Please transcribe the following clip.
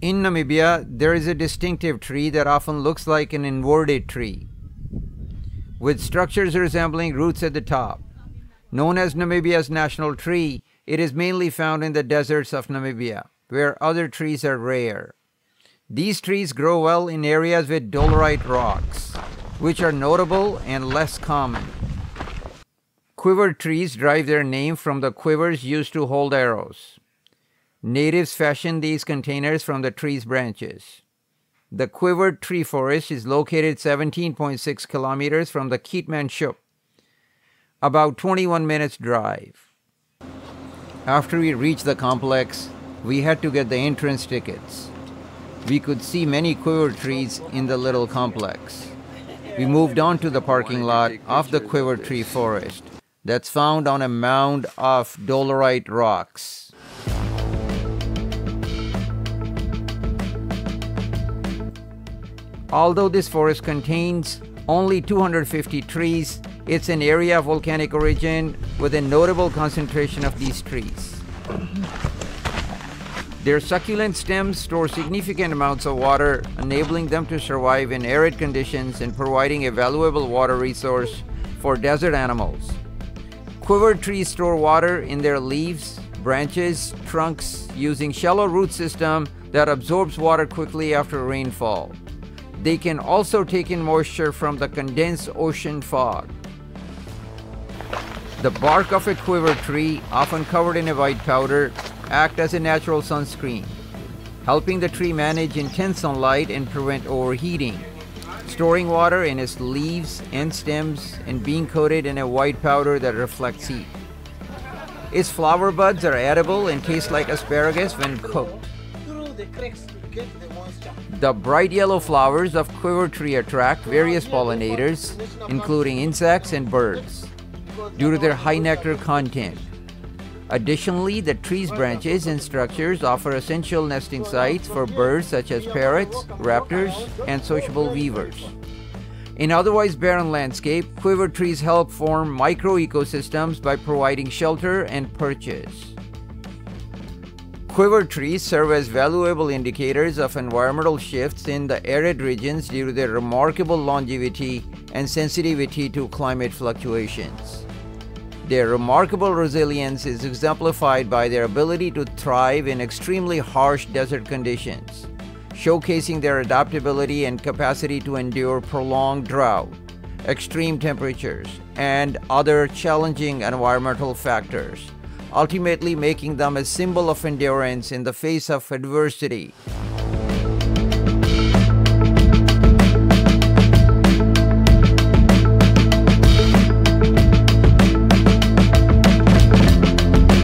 In Namibia, there is a distinctive tree that often looks like an inverted tree, with structures resembling roots at the top. Known as Namibia's national tree, it is mainly found in the deserts of Namibia, where other trees are rare. These trees grow well in areas with dolerite rocks, which are notable and less common. Quiver trees derive their name from the quivers used to hold arrows. Natives fashion these containers from the tree's branches. The quivered tree forest is located 17.6 kilometers from the Keetmanshoop, about 21 minutes drive. After we reached the complex, we had to get the entrance tickets. We could see many quiver trees in the little complex. We moved on to the parking lot of the quiver tree forest that's found on a mound of dolerite rocks. Although this forest contains only 250 trees, it's an area of volcanic origin with a notable concentration of these trees. Their succulent stems store significant amounts of water, enabling them to survive in arid conditions and providing a valuable water resource for desert animals. Quiver trees store water in their leaves, branches, trunks using shallow root system that absorbs water quickly after rainfall. They can also take in moisture from the condensed ocean fog. The bark of a quiver tree, often covered in a white powder, act as a natural sunscreen, helping the tree manage intense sunlight and prevent overheating. Storing water in its leaves and stems and being coated in a white powder that reflects heat. Its flower buds are edible and taste like asparagus when cooked. The bright yellow flowers of quiver tree attract various pollinators, including insects and birds, due to their high nectar content. Additionally, the tree's branches and structures offer essential nesting sites for birds such as parrots, raptors, and sociable weavers. In otherwise barren landscape, quiver trees help form micro-ecosystems by providing shelter and perches. Quiver trees serve as valuable indicators of environmental shifts in the arid regions due to their remarkable longevity and sensitivity to climate fluctuations. Their remarkable resilience is exemplified by their ability to thrive in extremely harsh desert conditions, showcasing their adaptability and capacity to endure prolonged drought, extreme temperatures, and other challenging environmental factors ultimately making them a symbol of endurance in the face of adversity